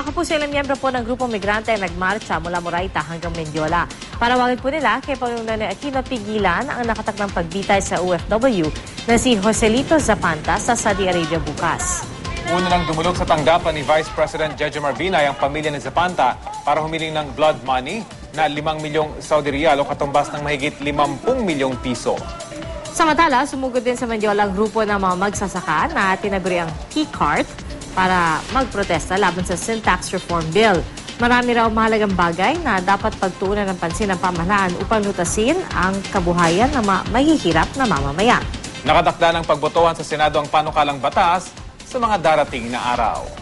Mga kapuso, ilang miyembro po ng grupong migrante ang nagmarcha mula Moraita hanggang Mendiola. Panawagin po nila kay Pangulong Nonoy Aquino pigilan ang nakatakdang pagbitay sa OFW na si Joselito Zapanta sa Saudi Arabia bukas. Una nang dumulog sa tanggapan ni Vice President Jejo Marbinay ang pamilya ni Zapanta para humiling ng blood money na 5 milyong Saudi Riyal o katumbas ng mahigit 50 milyong piso. Samantala, sumugod din sa Mendiola ang grupo ng mga magsasaka na tinaguri ang T-Cart para magprotesta laban sa Sin Tax Reform Bill. Marami raw mahalagang bagay na dapat pagtuunan ng pansin ng pamahalaan upang lutasin ang kabuhayan ng mga mahihirap na mamamayan. Nakatakda ng pagbotohan sa Senado ang panukalang batas sa mga darating na araw.